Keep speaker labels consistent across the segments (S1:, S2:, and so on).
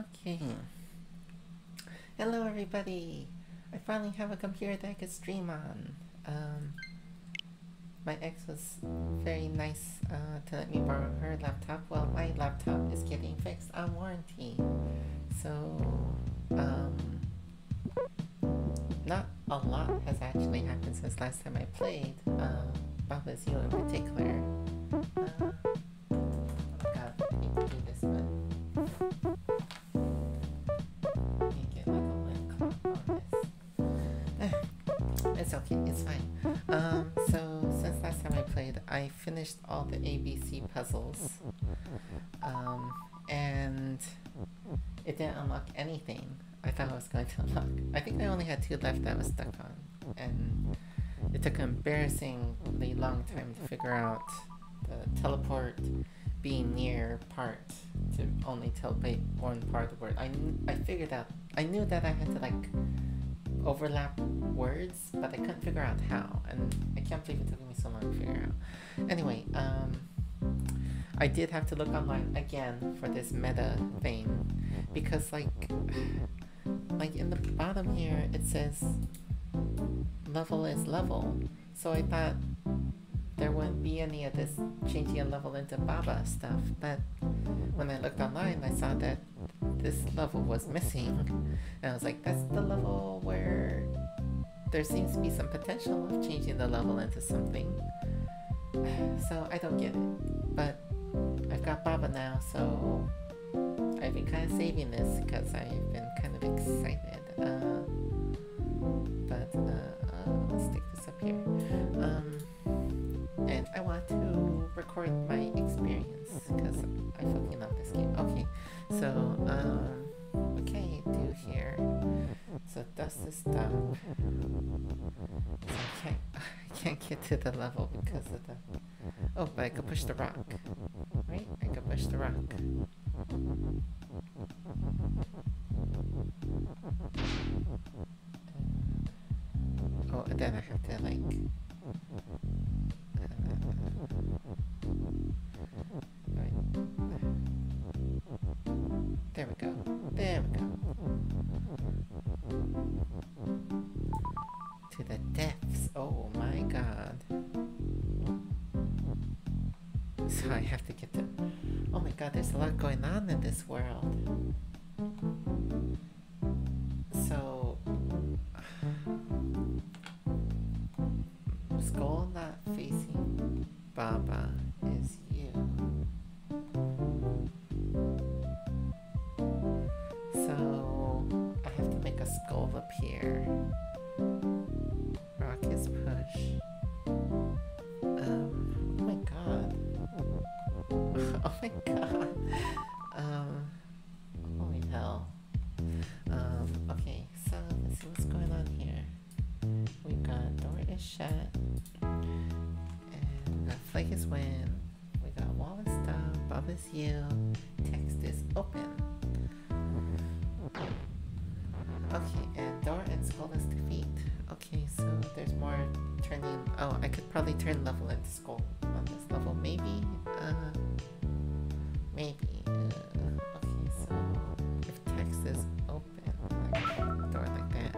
S1: Okay. Hello, everybody. I finally have a computer that I could stream on. Um, my ex was very nice uh, to let me borrow her laptop. Well, my laptop is getting fixed on warranty. So, um, not a lot has actually happened since last time I played. Uh, Baba's You in particular. Uh, puzzles. Um, and it didn't unlock anything. I thought I was going to unlock. I think I only had two left that I was stuck on. And it took an embarrassingly long time to figure out the teleport being near part to only teleport one part of the word. I, I figured out, I knew that I had to like overlap words, but I couldn't figure out how. And I can't believe it took me so long to figure out. Anyway, um, I did have to look online again for this meta thing because like like in the bottom here it says level is level. So I thought there wouldn't be any of this changing a level into Baba stuff, but when I looked online I saw that this level was missing. And I was like, that's the level where there seems to be some potential of changing the level into something. So I don't get it. But I've got Baba now, so I've been kind of saving this because I've been kind of excited. Uh, but uh, uh, let's stick this up here. Um, and I want to record my experience because I fucking love this game. Okay, so um, what can you do here? So dust is done. I can't get to the level because of the. Oh, but I could push the rock, right? I could push the rock. This world. Turning. Oh, I could probably turn level into skull on this level, maybe. Uh, maybe. Uh, okay, so if text is open, like door like that.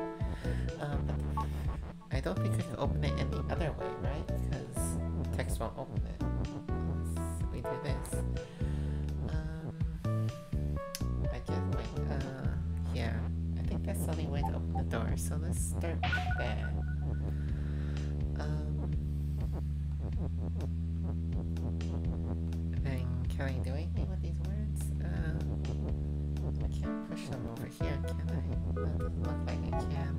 S1: Um, I don't think I can open it any other way, right? Because text won't open it. We do this. Um, I guess uh, yeah. I think that's the only way to open the door. So let's start with that. Can I do anything with these words? Um, I can't push them over here, can I? That doesn't look like I can.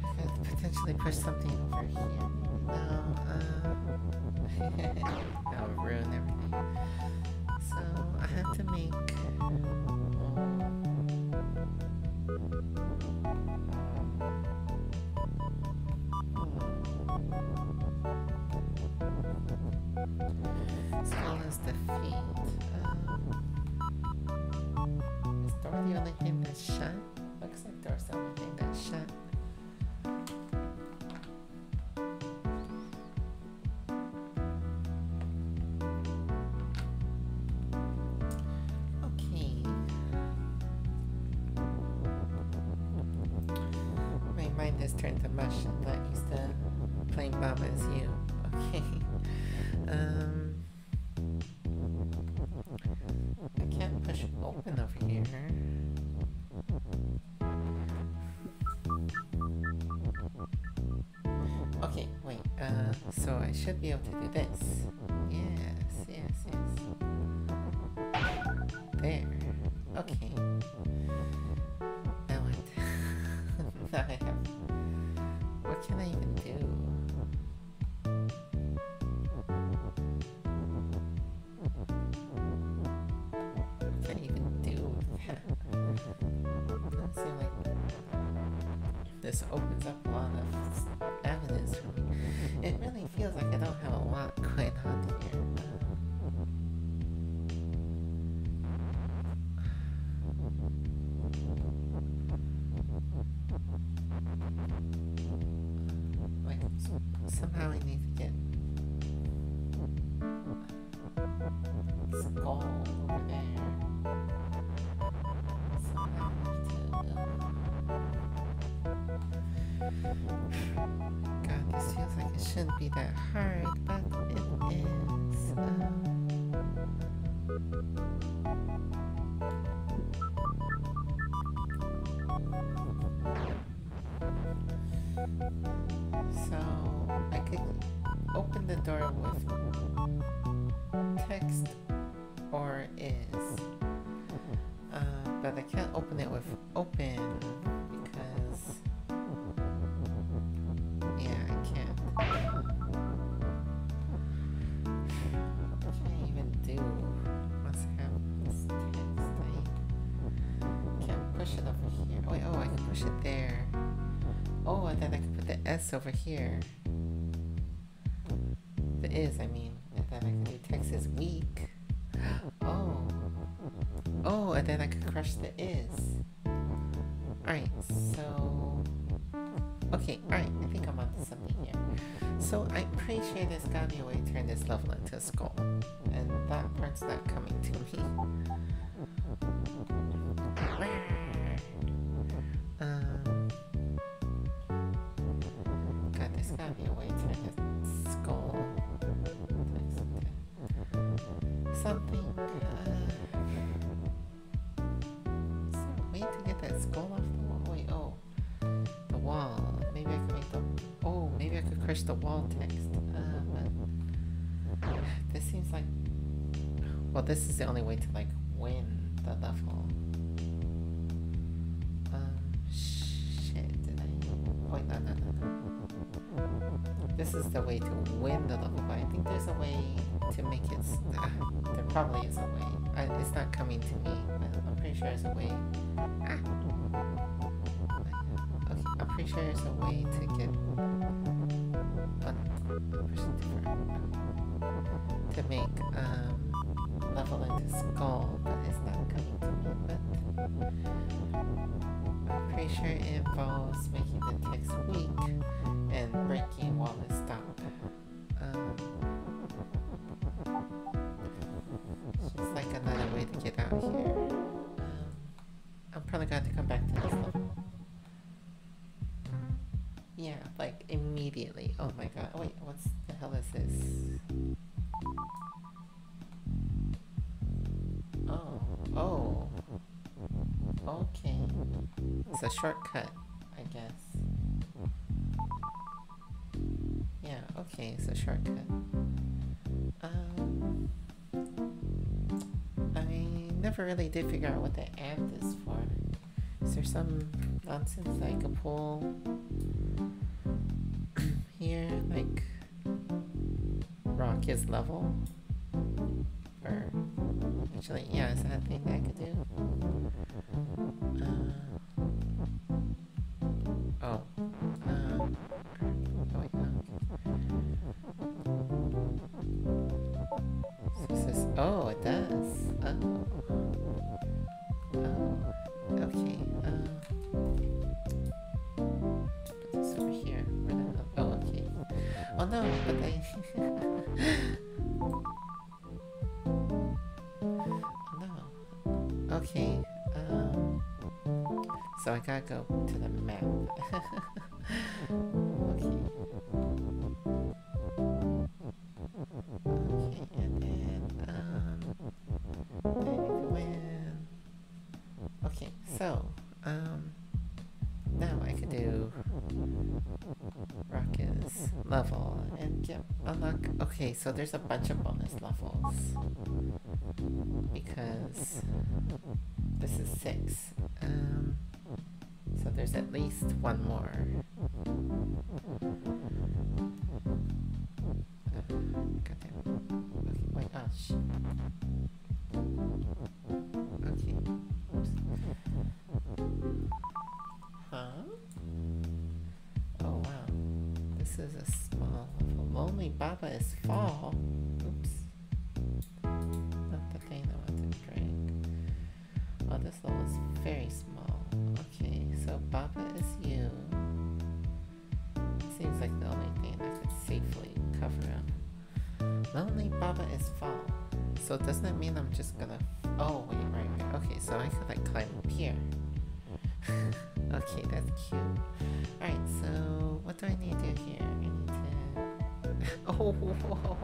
S1: I could potentially push something over here. No, uh, that would ruin everything. So I have to make. Skull Um, it's not the only thing that's shut. Looks like there's the only thing that's shut. mind has turned to mush and not used to playing Mama You. Okay. Should be able to do this. God, this feels like it shouldn't be that hard, but it is. Um, so I could open the door with text over here. The is, I mean. And then I can do Texas is weak. Oh. Oh, and then I can crush the is. Alright, so. Okay, alright, I think I'm onto something here. So I'm pretty sure there's gotta be a way to turn this level into a skull. And that part's not coming to me. The wall text. Uh, this seems like. Well, this is the only way to like win the level. Um, shit. Did I? Wait, no, no, no, no. This is the way to win the level, but I think there's a way to make it. Uh, there probably is a way. I, it's not coming to me, I'm pretty sure there's a way. Ah. Okay, I'm pretty sure there's a way to get to make um level into skull, but it's not coming to me. But I'm pretty sure it involves making the text weak and breaking while it stop. It's a shortcut, I guess. Yeah, okay, it's a shortcut. Um, I never really did figure out what the and is for. Is there some nonsense I could pull here, like rock is level? Or actually, yeah, is that a thing I could do? No, oh no. Okay. Um. So I gotta go to the map. okay, so there's a bunch of bonus levels. Because this is six. Um so there's at least one more. Okay, wait, oh. Okay. Oh wow. This is a small Baba is Oops. Not the thing I wanted to drink. Oh, this level is very small. Okay, so Baba is you. Seems like the only thing that could safely cover him. Lonely Baba is fall. So doesn't that mean I'm just gonna... Oh, wait, right, right. Okay, so I could like climb up here. okay, that's cute. Alright, so what do I need to do here? I need to... oh, whoa.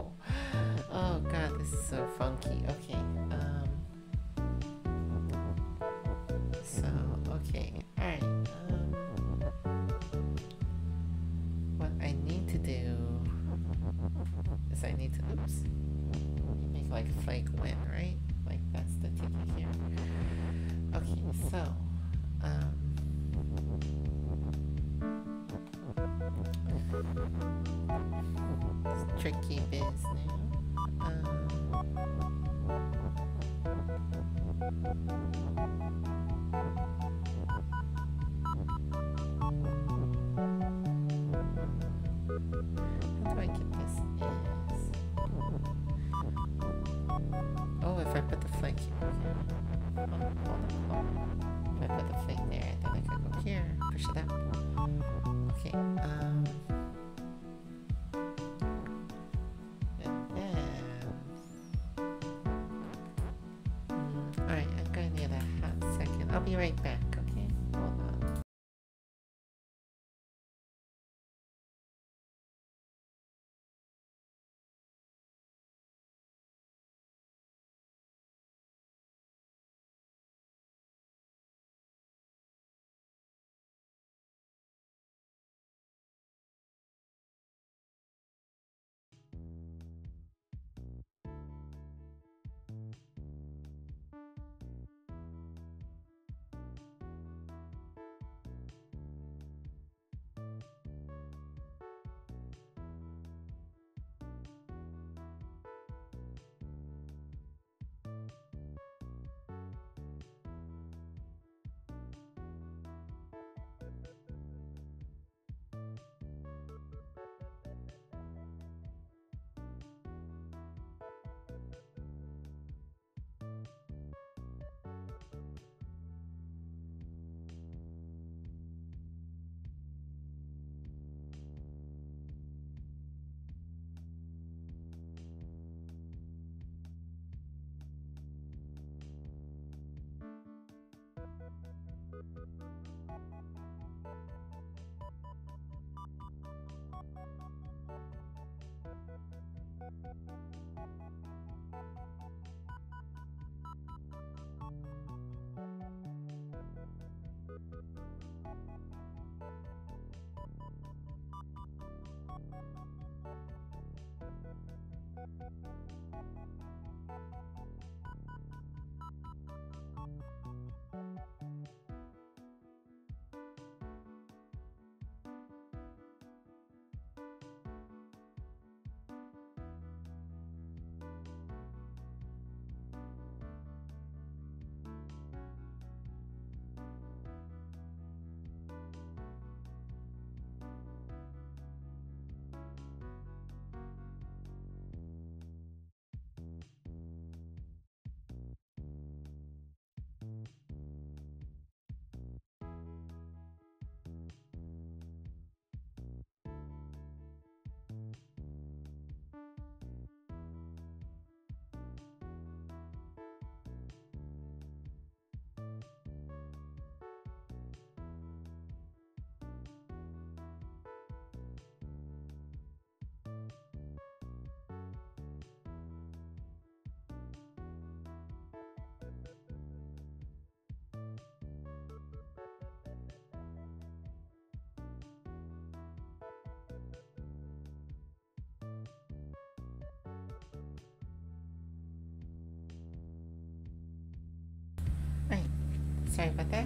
S1: Sorry about that.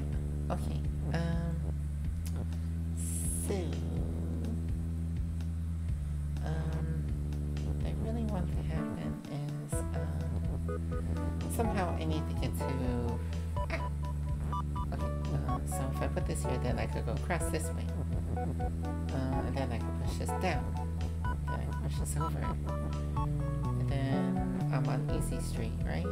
S1: Okay. Um. So. Um. What I really want to happen is um. Somehow I need to get to. Ah. Okay. Uh, so if I put this here, then I could go across this way. Uh, and then I could push this down. Then I push this over. And then I'm on Easy Street, right?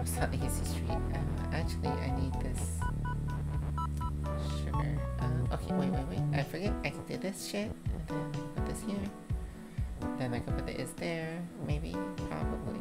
S1: Easy Street. Uh, actually, I need this sugar. Uh, okay, wait, wait, wait. I forget. I can do this shit, and then put this here. Then I can put the is there, maybe, probably.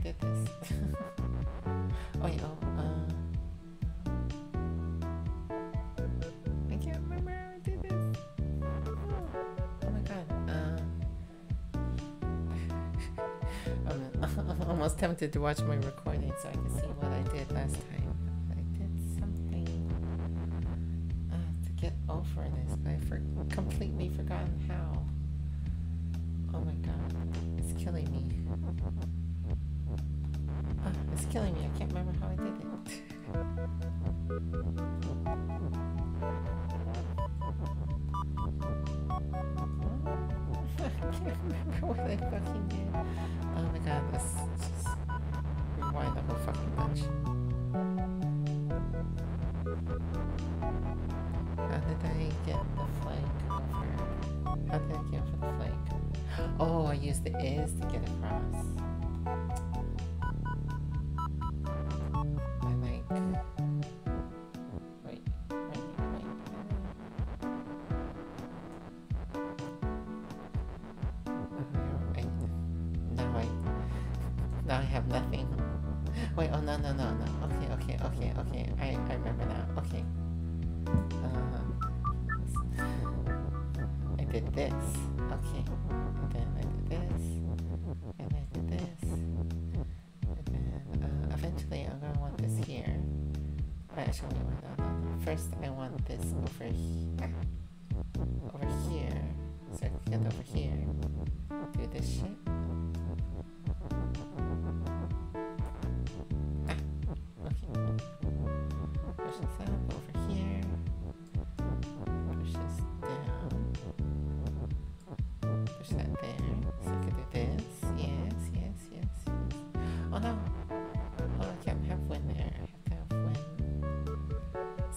S1: Did this. wait, oh, uh. I can't remember how I did this. Oh my god, um. I'm almost tempted to watch my recording so I can see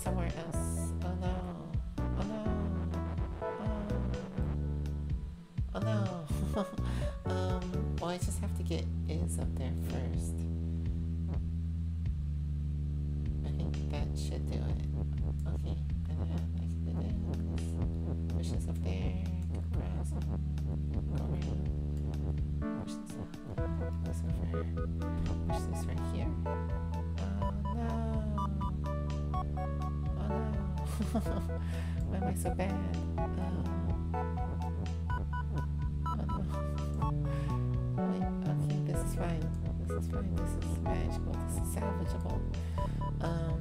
S1: somewhere else. Oh no! Oh no! Oh, oh no! um, well, I just have to get is up there first. I think that should do it. Okay, Why am I so bad? Um, oh no. Wait, okay, this is fine. This is fine. This is manageable. This is salvageable. Um,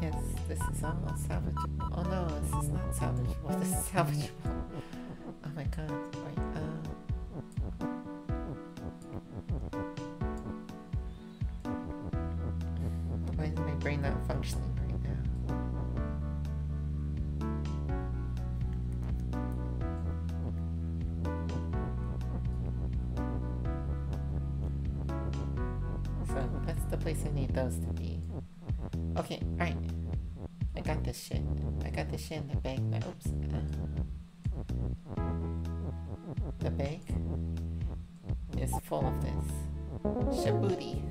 S1: yes, this is all salvageable. Oh no, this is not salvageable. This is salvageable. Oh my god. Functioning right now? So that's the place I need those to be. Okay, alright. I got this shit. I got this shit in the bag now. Oops. Uh, the bag is full of this. Shabooty.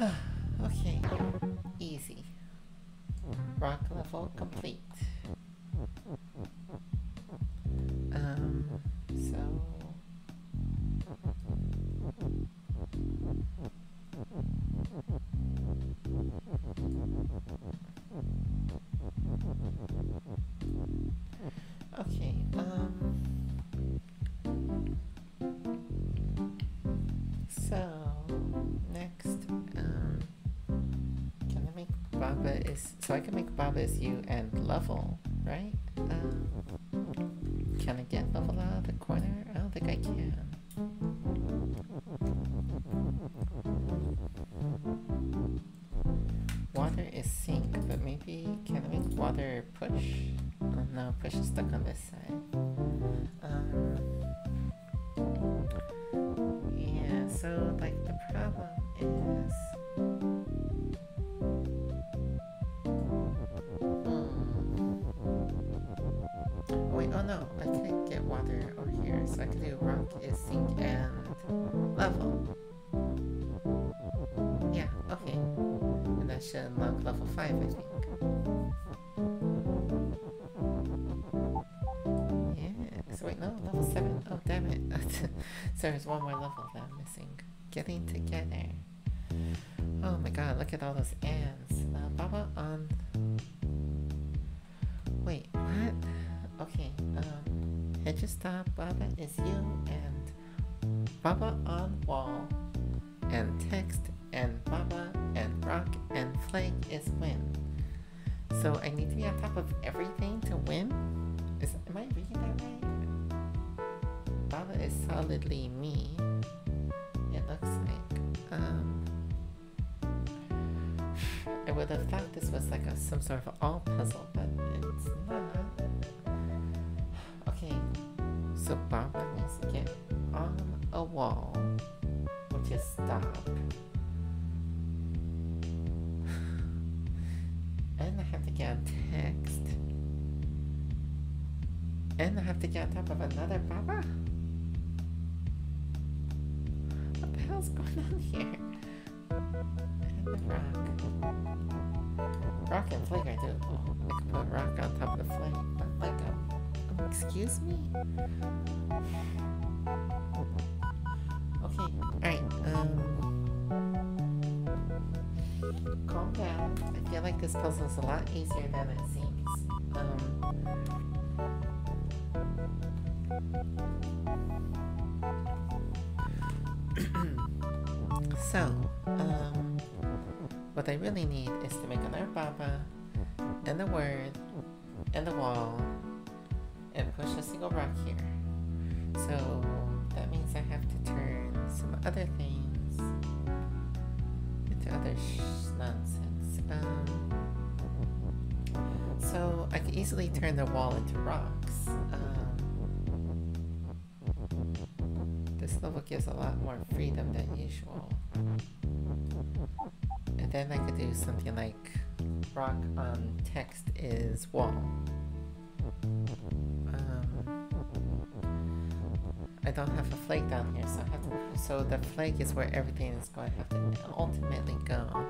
S1: okay. Rock level complete. You and level, right? Um, can I get level out of the corner? I don't think I can. Water is sink, but maybe can I make water push? Oh no, push is stuck on this side. 5, I think. Yeah, so wait, no, level 7. Oh, damn it. so there's one more level that I'm missing. Getting together. Oh my god, look at all those ants. Uh, Baba on... Wait, what? Okay, um, hedge stop, Baba is you, and Baba on wall, and text, and Baba, and rock, and flag is win. So I need to be on top of everything to win? Is am I reading that right? Baba is solidly me. It looks like. Um, I would have thought this was like a some sort of all puzzle, but it's not. Okay, so Baba needs to get on a wall, which is stop. And I have to get on text. And I have to get on top of another Baba? What the hell's going on here? And the rock. Rock and flag I do. Oh, I can put rock on top of the flag. But like um, um excuse me? Okay, alright, um calm down. Feel like this puzzle is a lot easier than it seems. Um, so, um, what I really need is to make another Baba, and the word, and the wall, and push a single rock here. So, that means I have to turn some other things into other nonsense. Um, so I could easily turn the wall into rocks. Um, this level gives a lot more freedom than usual. And then I could do something like rock on text is wall. Um, I don't have a flag down here, so I have to. So the flag is where everything is going to have to ultimately go.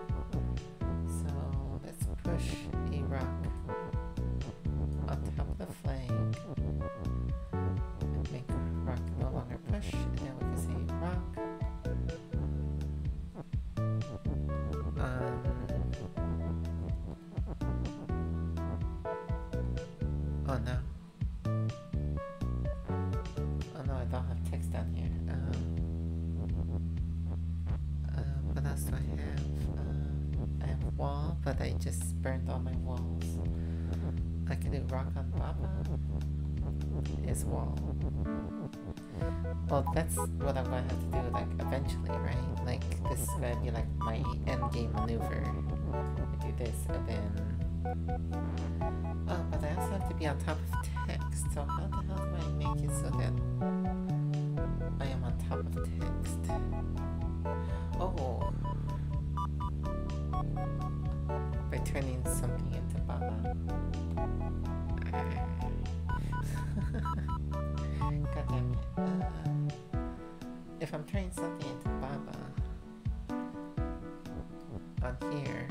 S1: Uh, if I'm turning something into Baba on here,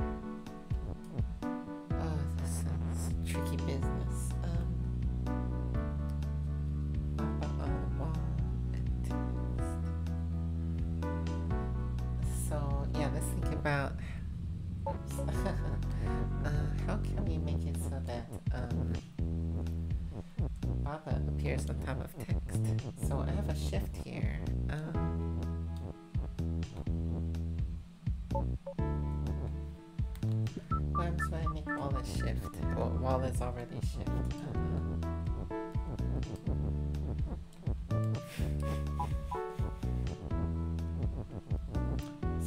S1: Already.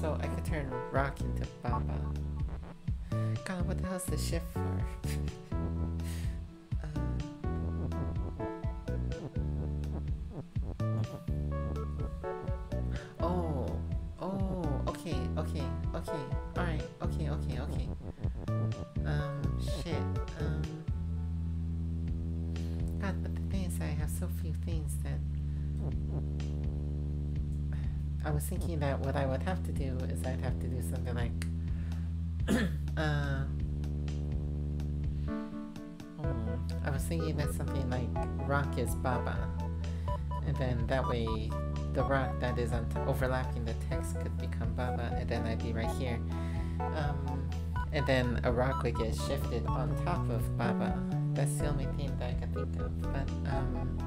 S1: So I could turn rock into Baba. God, what the hell's the shift was thinking that what I would have to do is I'd have to do something like. uh. hmm, I was thinking that something like rock is Baba. And then that way the rock that is on overlapping the text could become Baba, and then I'd be right here. Um, and then a rock would get shifted on top of Baba. That's the only thing that I can think of. But um,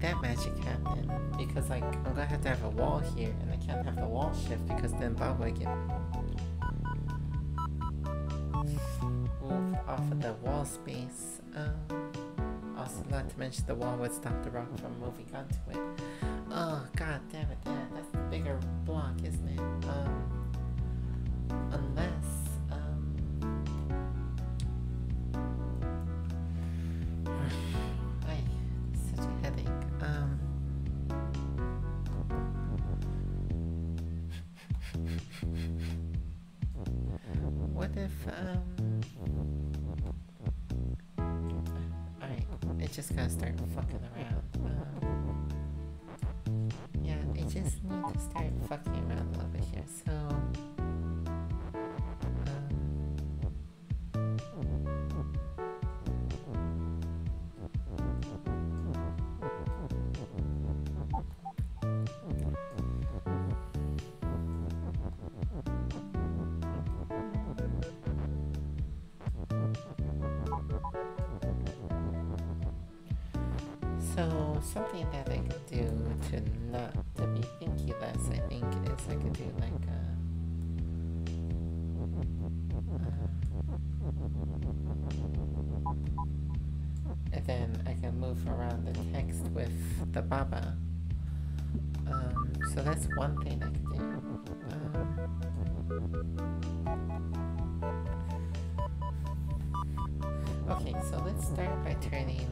S1: that magic happen? Because like I'm gonna have to have a wall here, and I can't have the wall shift because then Baba would get moved off of the wall space. Um, also, not to mention the wall would stop the rock from moving onto it. Oh god damn it, that, that's the bigger block, isn't it? Um, um, alright, it just gonna start fucking around. Um, yeah, I just need to start fucking around a little bit here. So, So something that I could do to not to be thinky less, I think, is I could do like a. uh, and then I can move around the text with the Baba. Um, so that's one thing I could do. Um, okay, so let's start by turning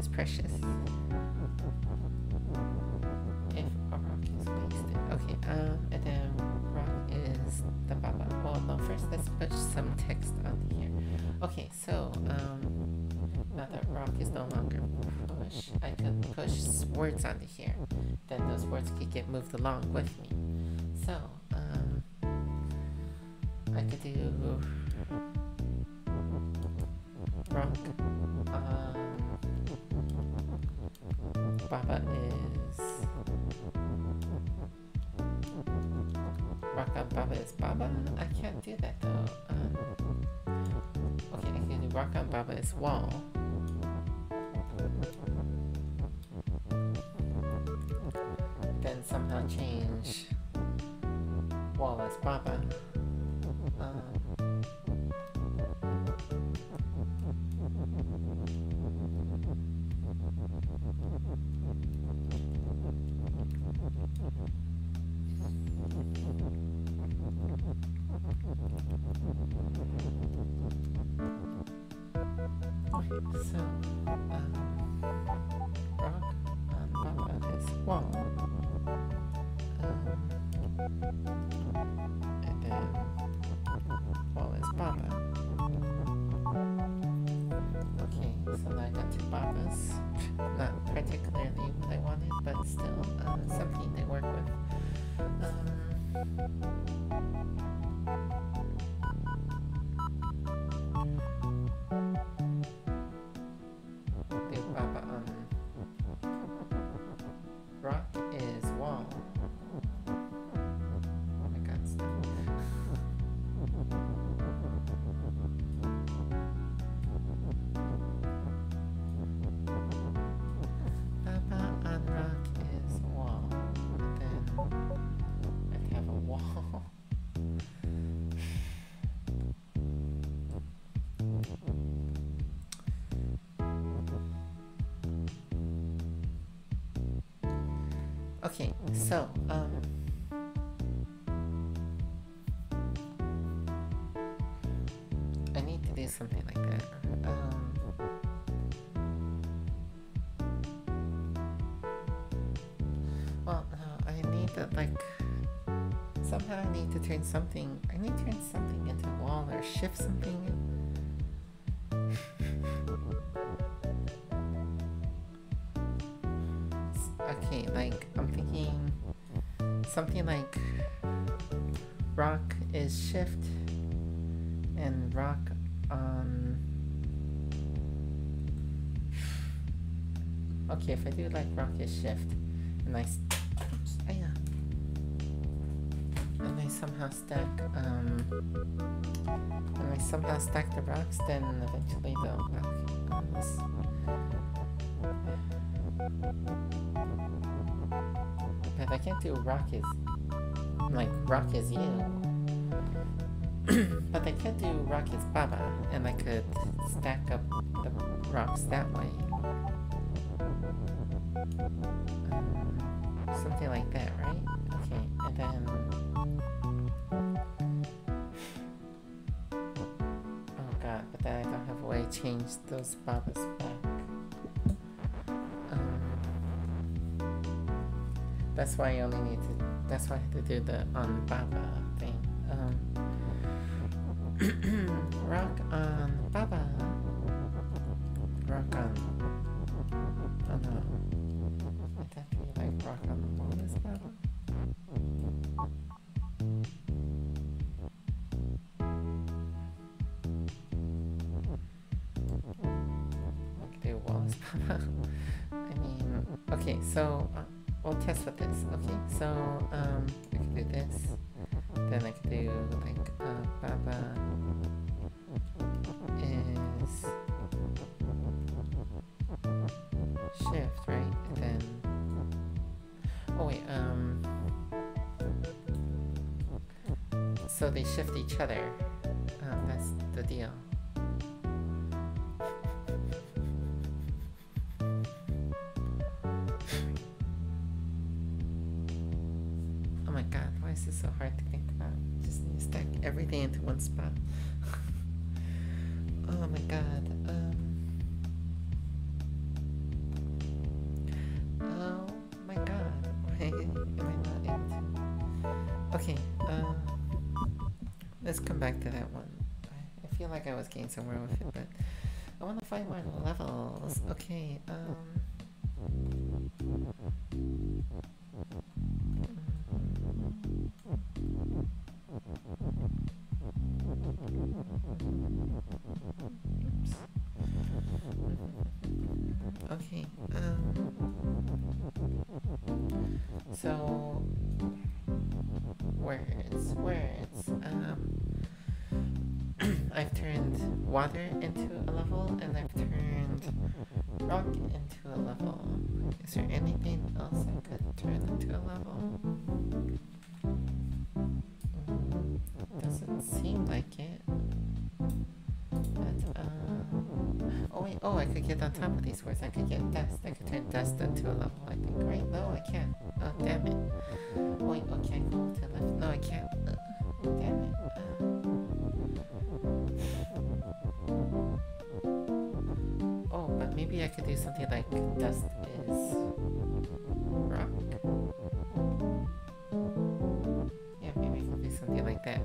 S1: is precious. If a rock is wasted. Okay, um, and then rock is the baba. Well, no, first let's put some text on here. Okay, so, um, now that rock is no longer push, I could push words onto here. Then those words could get moved along with me. So, um, I could do rock. Um, Baba is rock on Baba is Baba. I can't do that though. Um, okay, I can do Baba is wall. Okay, so um I need to do something like that. Um Well, no, I need to like somehow I need to turn something I need to turn something into a wall or shift something. Okay, like something like rock is shift and rock on Okay, if I do like rock is shift and I oops, aya. and I somehow stack um and I somehow stack the rocks then eventually they'll okay, um, this- But can't do rock is like rock is you. but I can't do rock is Baba, and I could stack up the rocks that way. Um, something like that, right? Okay, and then. Oh god, but then I don't have a way to change those Babas back. That's why I only need to. That's why I have to do the on Baba shift, right? And then oh wait, um, so they shift each other. Um, that's the deal. Somewhere with it, but I want to find more levels. Okay, um. Oops. Okay. Um, so water into a level, and I've turned rock into a level. Is there anything else I could turn into a level? Mm, Doesn't seem like it. But, um, oh wait, oh, I could get on top of these words. I could get dust. I could turn dust into a level, I think, right? No, I can't. Oh, damn it. Wait, okay, go to left. No, I can't. Uh, damn it. Uh, could do something like dust is rock. Yeah, maybe I can do something like that.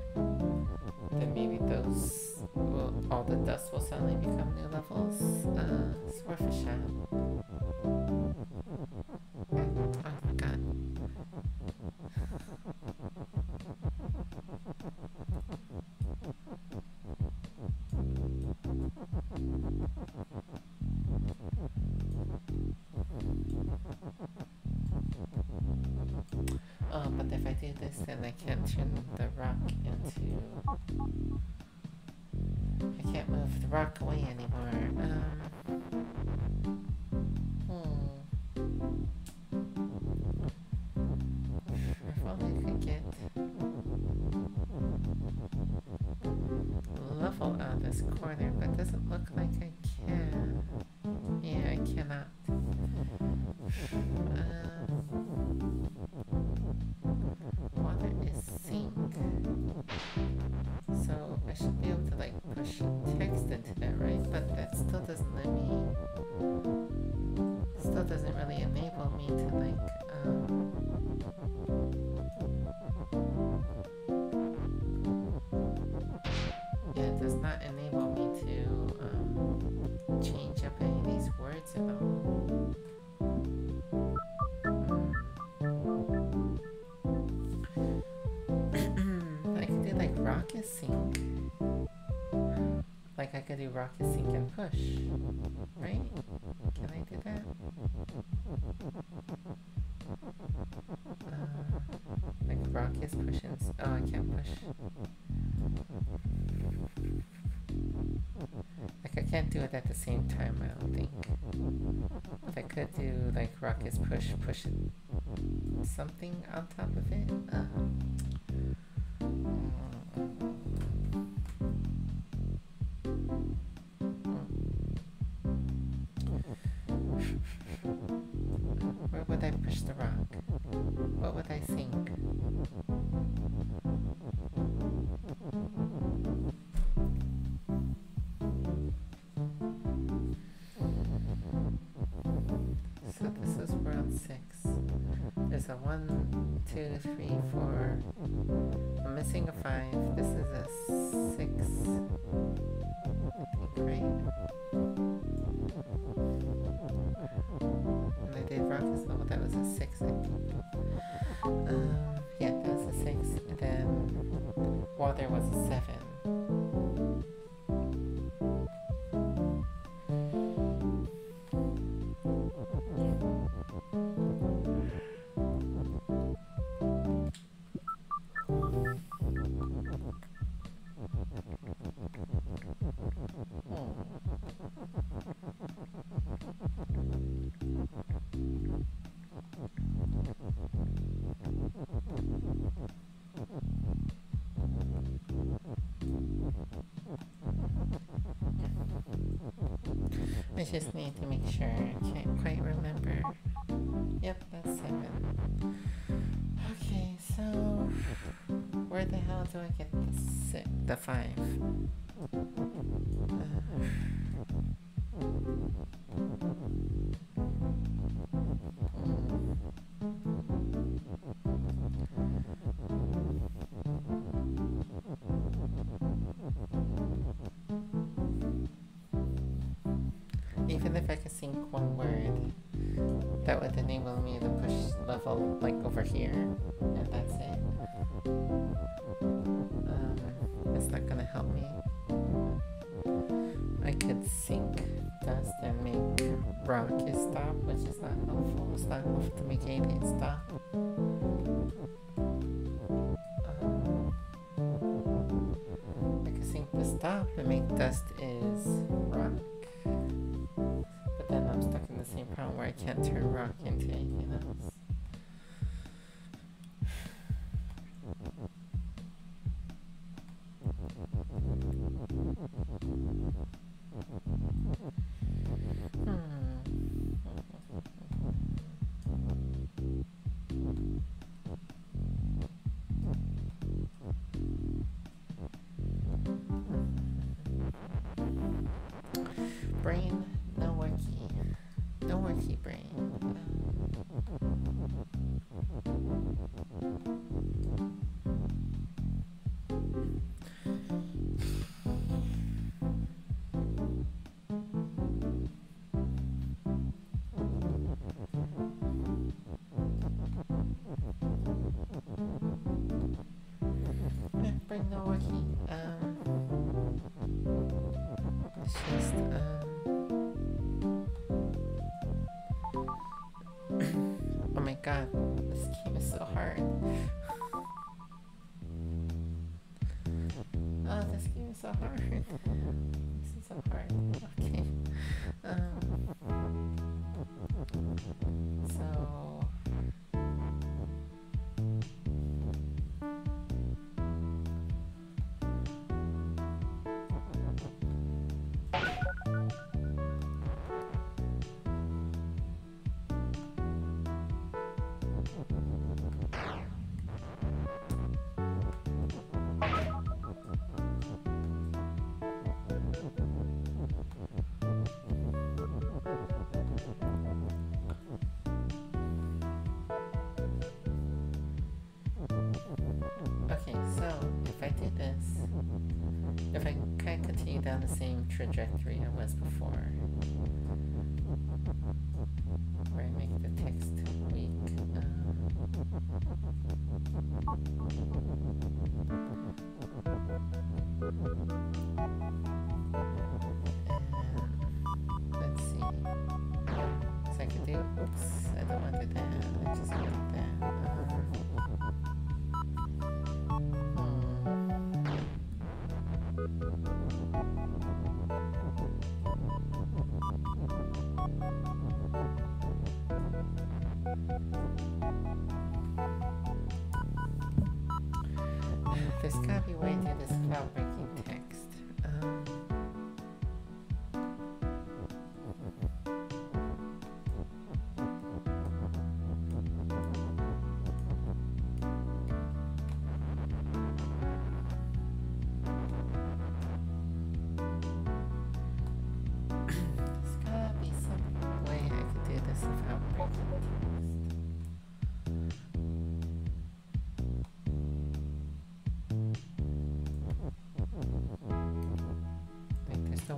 S1: Then maybe those, will, all the dust will suddenly become new levels. Uh, it's worth a shot. Then I can't turn the rock into. I can't move the rock away anymore. Um. Hmm. I get level out this corner, but doesn't do rocket sink and push. Right? Can I do that? Uh, like rock is pushing. Oh, I can't push. Like I can't do it at the same time. I don't think. But I could do like rock is push, push something on top of it. Uh, So this is world six. There's a one, two, three, four. I'm missing a five. This is a six. I right? And I did rock as well. That was a six, I think. Um, yeah, that was a six. And then water was a seven. Just need to make sure. I can't quite remember. Yep, that's seven. Okay, so where the hell do I get the six, the five? Sink one word, that would enable me to push level like over here, and that's it. Um, not gonna help me. I could sink dust and make rock stop, which is not helpful. It's not helpful to make alien stop. Um, I could sink the stop and make dust No. Um, it's just um. oh my god, this game is so hard. Oh, this game is so hard. Trajectory I was before, where I make the text weak, um, let's see. So I can do, oops, I don't want to do that, I just want that.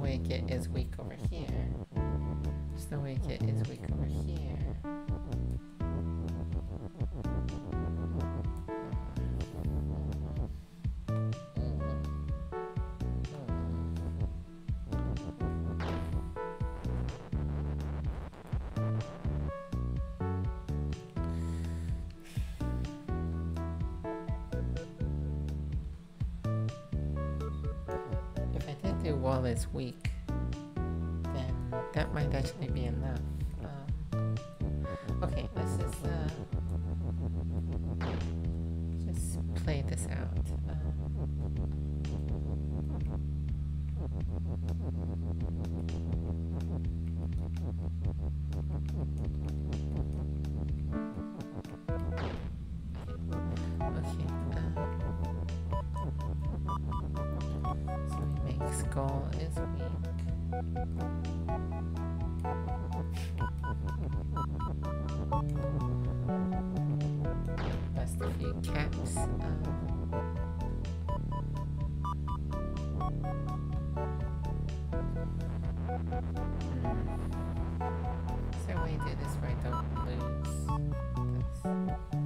S1: No get is weak over here. To get is weak over here. Wall is weak, then that might actually be enough. Is there way do this right, don't lose this?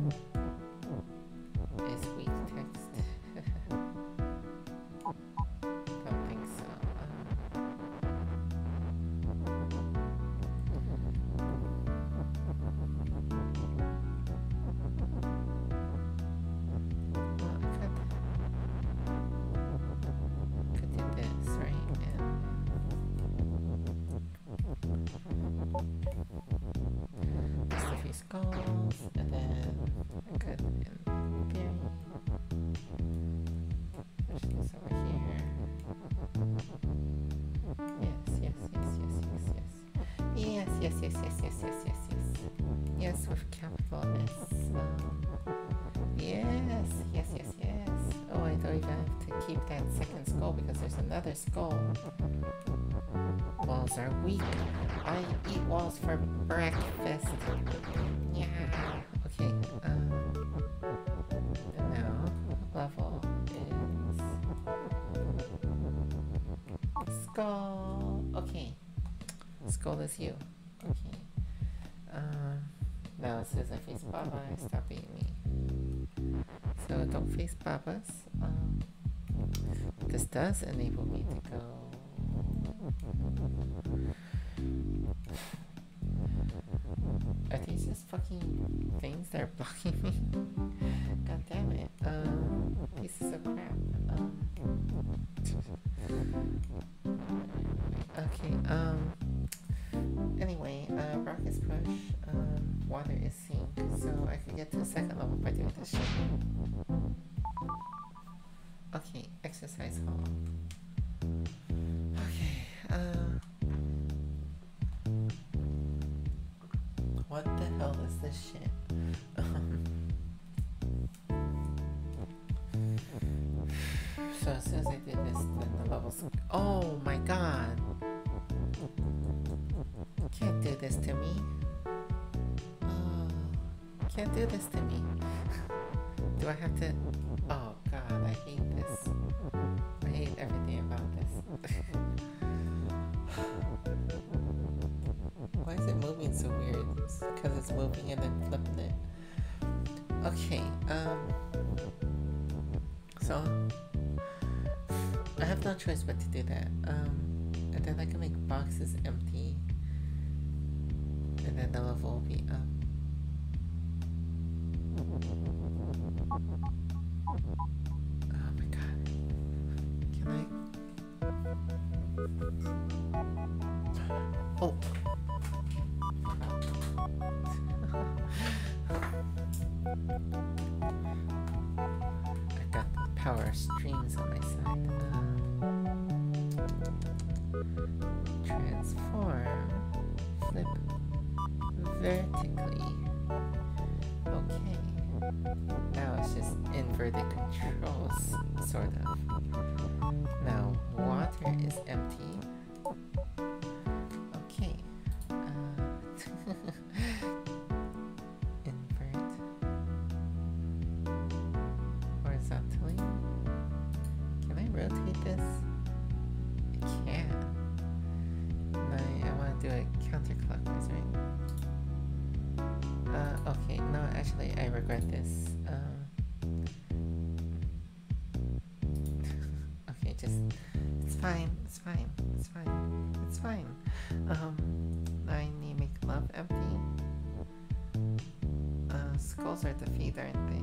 S1: Capital S. Um, yes, yes, yes, yes. Oh, I don't even have to keep that second skull because there's another skull. Walls are weak. I eat walls for breakfast. Yeah. Okay. Um. Now level is skull. Okay. Skull is you. Says I face Baba. Stop eating me. So don't face Babas. Um. This does enable me to go. Are these just fucking things that are blocking me? God damn it. Um, pieces of crap. Um, okay, um, water is sink, so I can get to the second level by doing this shit. Okay, exercise hall. Okay, uh. What the hell is this shit? So as soon as I did this, then the levels. Oh my god! Can't do this to me. Can't do this to me. do I have to? Oh god, I hate this. I hate everything about this. Why is it moving so weird? Because it's moving and then flipping it. Okay, um. So. I have no choice but to do that. Um. And then I can make boxes empty. And then the level will be vertically. Okay. Now it's just inverted controls, sort of. Now water is empty. Skulls are defeat, aren't they?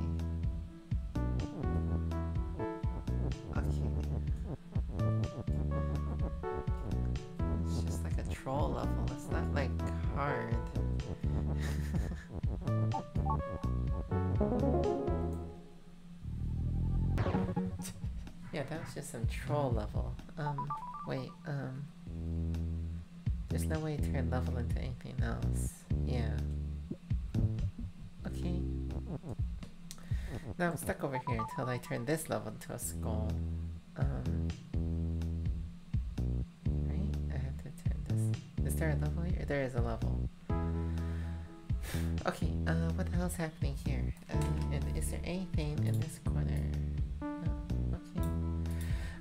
S1: It's just like a troll level. It's not like hard. yeah, that was just some troll level. Um, wait, um. There's no way to turn level into anything else. Now I'm stuck over here until I turn this level into a skull. Um. Right? I have to turn this. Is there a level here? There is a level. Okay, uh, what the hell's happening here? Uh, and is there anything in this corner? No? Okay.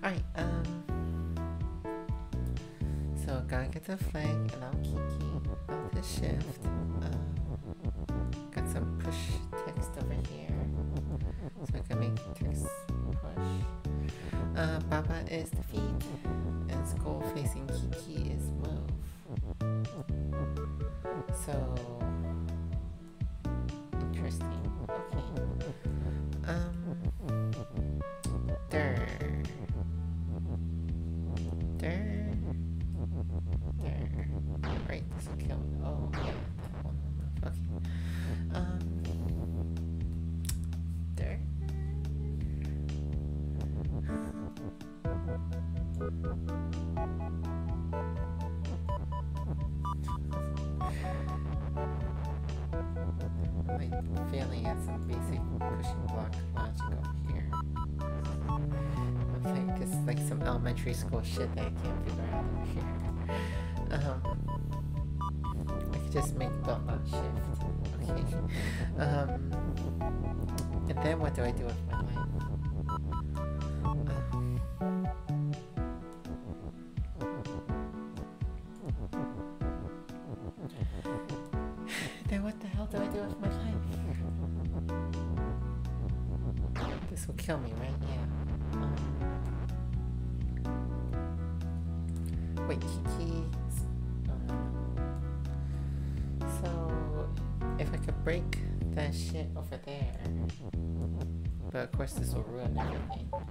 S1: Alright, um. So, gotta get the flag, and I'll Kiki. Hit shift. Is defeat, and skull facing Kiki is move. So elementary school shit that I can't figure out over here. just make belt not shift. Okay. Um, and then what do I do with my life? then what the hell do I do with my life? This will kill me, right? Yeah. Break that shit over there, but of course this will ruin everything.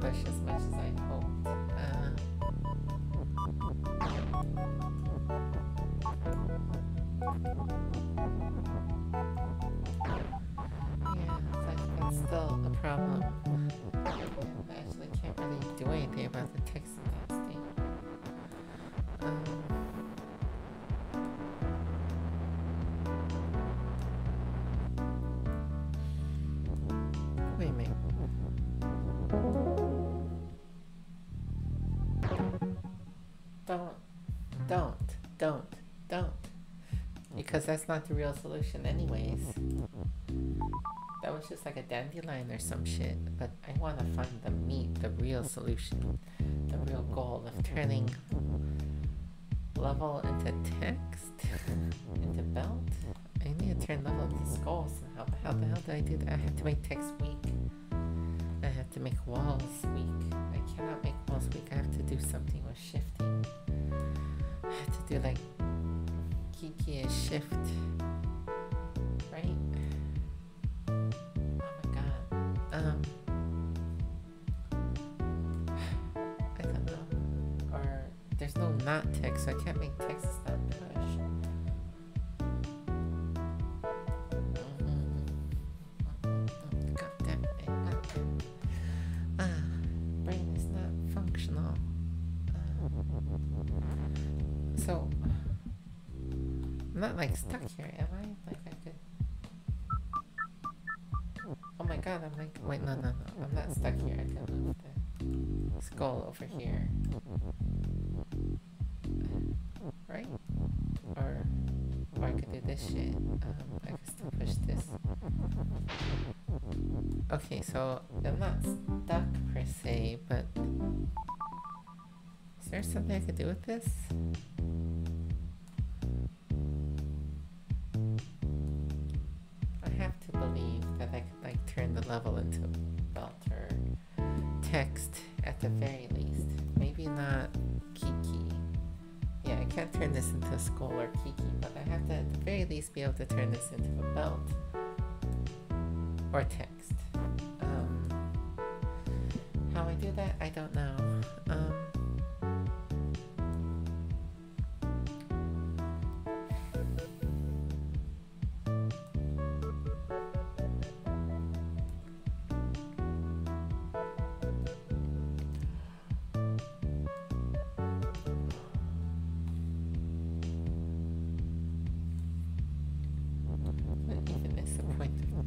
S1: Doesn't don't, don't. Because that's not the real solution, anyways. That was just like a dandelion or some shit. But I want to find the meat, the real solution, the real goal of turning level into text, into belt. I need to turn level into skull somehow. How the hell do I do that? I have to make text weak. I have to make walls weak. I cannot make walls weak. I have to do something with shifting. Do like Kiki is shift. Like stuck here, am I? Like I could. Oh my god, I'm like. Wait, no, no, no. I'm not stuck here. I can move the skull over here. Right? Or, or I could do this shit. Um, I could still push this. Okay, so I'm not stuck per se, but is there something I could do with this? Or text. Um, how I do that, I don't know. Um,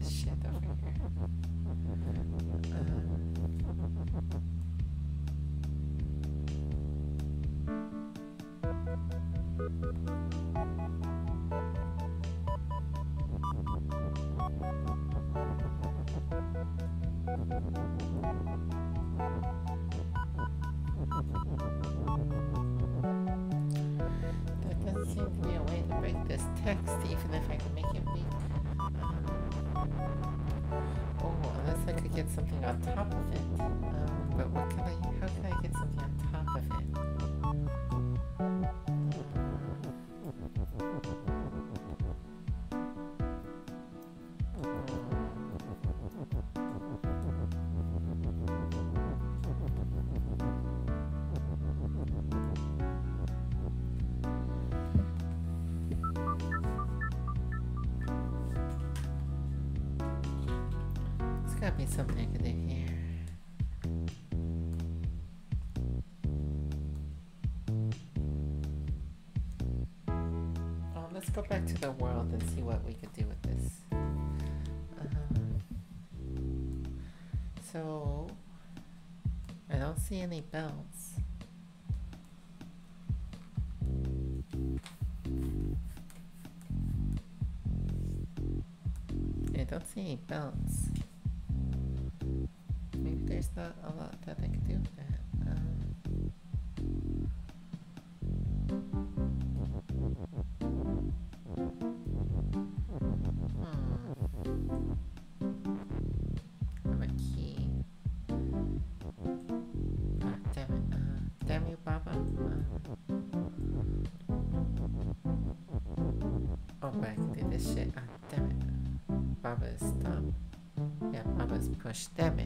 S1: shit something on top back to the world and see what we could do with this. Um, so, I don't see any belts. I don't see any belts. This shit. Ah, damn it. Baba. Yeah, Baba's push. Damn.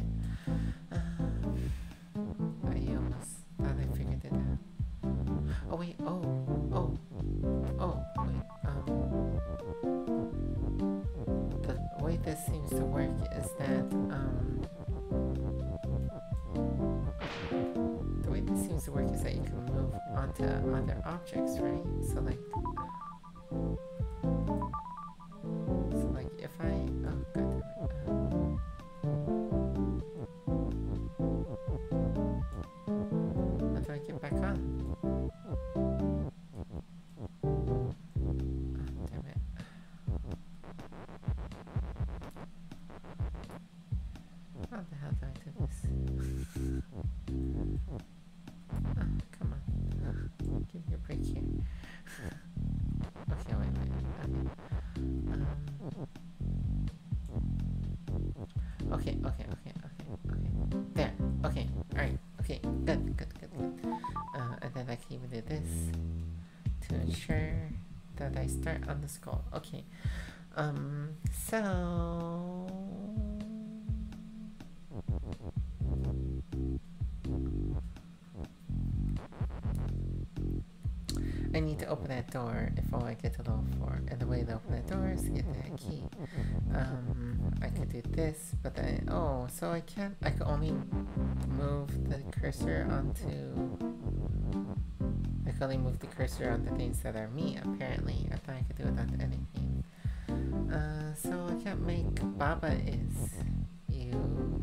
S1: Skull. Okay. Um, so. I need to open that door if I get to level 4. And the way to open that door is to get that key. Um, I could do this, but then, oh, so I can't, I can only move the cursor onto, I can only move the cursor on the things that are me, apparently. I thought I could do it onto anything. Uh, so I can't make Baba is you.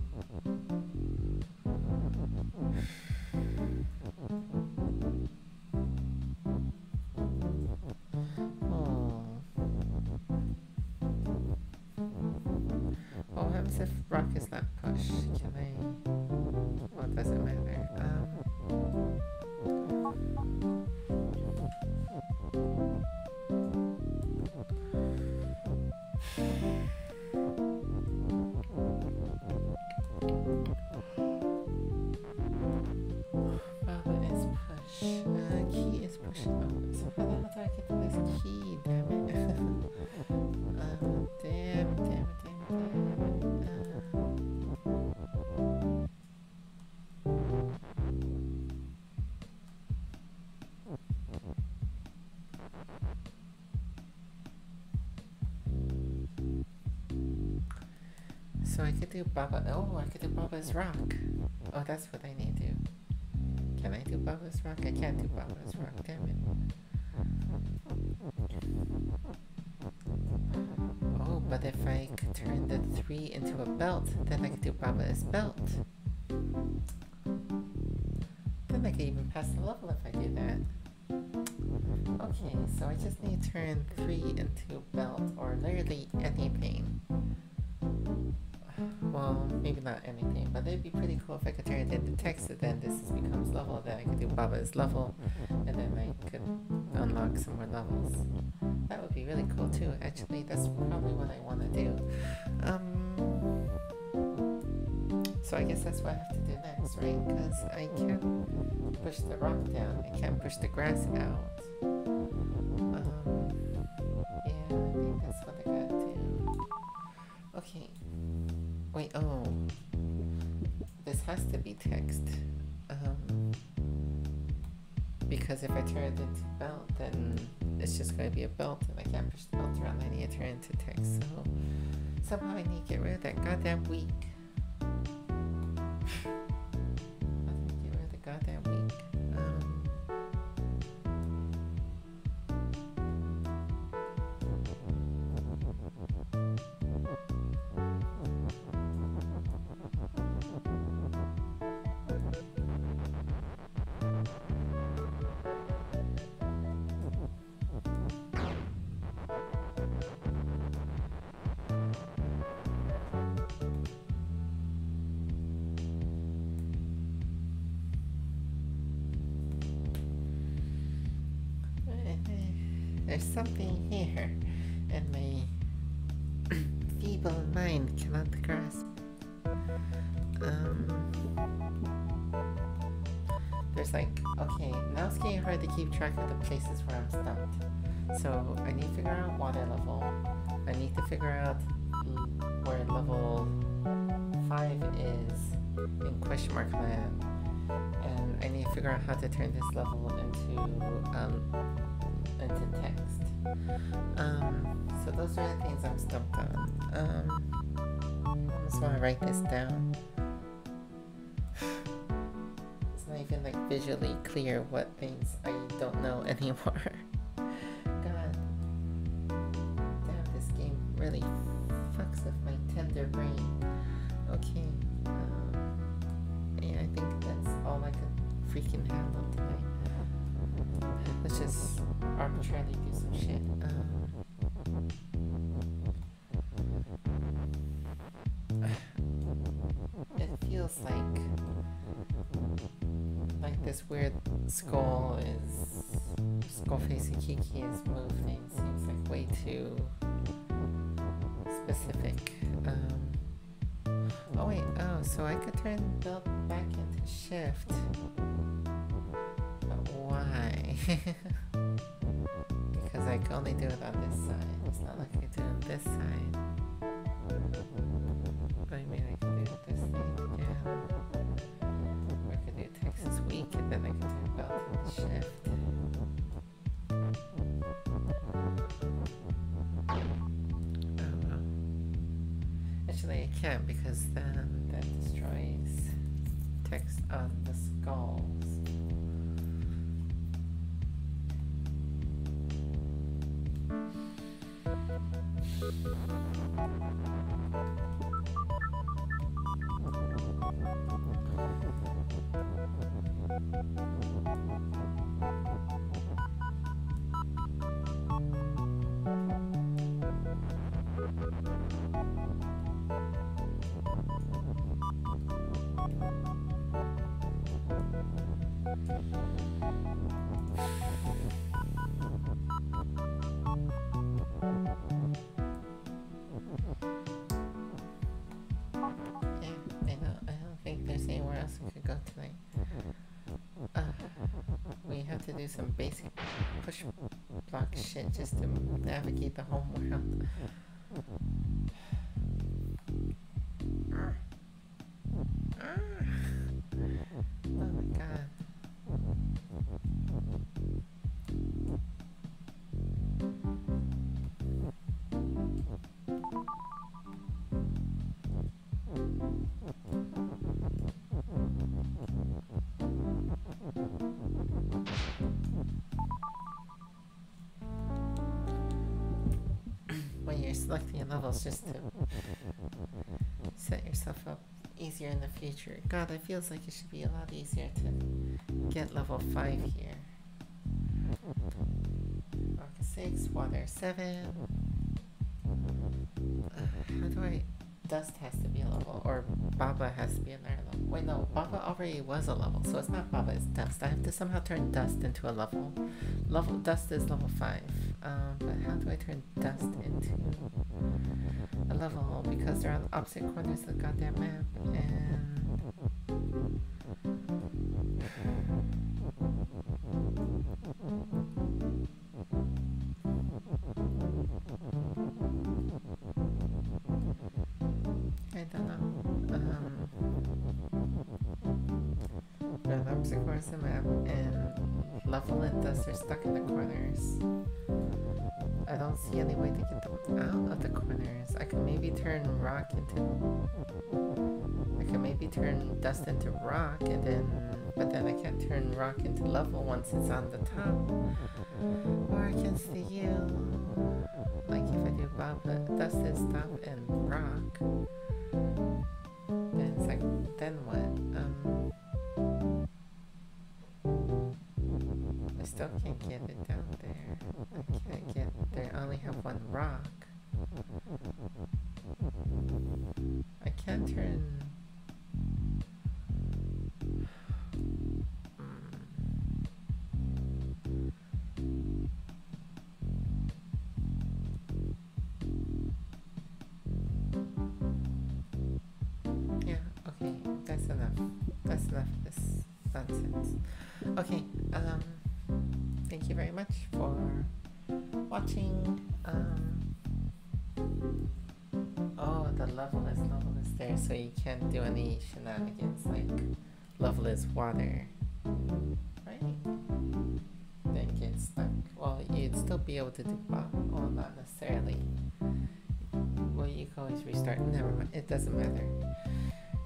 S1: Could do Baba. Oh, I could do Baba's Rock. Oh, that's what I need to. Can I do Baba's Rock? I can't do Baba's Rock. Damn it. Oh, but if I could turn the three into a belt, then I could do Baba's belt. Into then this becomes level, then I could do Baba's level, and then I could unlock some more levels. that would be really cool too. Actually, that's probably what I want to do. Um, so I guess that's what I have to do next, right? Because I can't push the rock down. I can't push the grass out. Um, yeah, I think that's what I gotta do. Okay. Wait, oh. This has to be text. Um, because if I turn it into belt, then it's just going to be a belt, and I can't push the belt around. I need to turn it into text. So somehow I need to get rid of that goddamn week. I need to get rid of the goddamn There's something here, and my feeble mind cannot grasp. Um, there's like, okay, now it's getting hard to keep track of the places where I'm stuck. So I need to figure out water level. I need to figure out where level five is in question mark land, and I need to figure out how to turn this level into um, into text. Um, so those are the things I'm stumped on. Um, I just want to write this down. It's not even like visually clear what things I don't know anymore. God, damn, this game really fucks with my tender brain. Okay, um, yeah, I think that's all I could freaking handle tonight. Let's just arbitrarily do some shit. Um, it feels like like this weird skull is skull face Keke is moving. Seems like way too specific. Um, oh wait, oh, so I could turn belt back into shift. Why? because I can only do it on this side. It's not like I can do it on this side. But I mean, I can do this thing again. Or I could do Texas week and then I can turn belt into shift. Oh well. Actually, I can't because then do some basic push block shit just to navigate the home world. Levels just to set yourself up easier in the future. God, it feels like it should be a lot easier to get level 5 here. Rock 6, water 7. Uh, how do I... Dust has to be a level, or Baba has to be another level. Wait, no, already was a level, so it's not Baba, it's Dust. I have to somehow turn Dust into a level. Level Dust is level 5. Um, but how do I turn Dust into a level? Because they're on opposite corners of the goddamn map, and... of the and level and dust are stuck in the corners. I don't see any way to get them out of the corners. I can maybe turn rock into. I can maybe turn dust into rock, and then. But then I can't turn rock into level once it's on the top. Or I can see you. Like if I do Bob, dust is top and rock. Then it's like, then what? Um. I still can't get it down there. I can't get there. I only have one rock. I can't turn. Hmm. Yeah, okay, that's enough. That's enough of this nonsense. Okay, um, thank you very much for watching. Um, oh, the level is level is there, so you can't do any shenanigans like level is water, right? Then get stuck. Well, you'd still be able to do bomb. Well, not necessarily. Well, you can always restart. Never mind. It doesn't matter.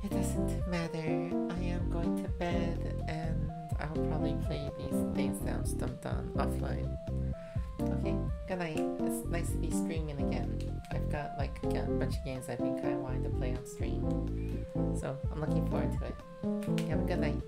S1: It doesn't matter. I am going to bed and I'll probably play these things down stumped on offline. Okay, good night. It's nice to be streaming again. I've got like a bunch of games I've been kind of wanting to play on stream. So I'm looking forward to it. Have a good night.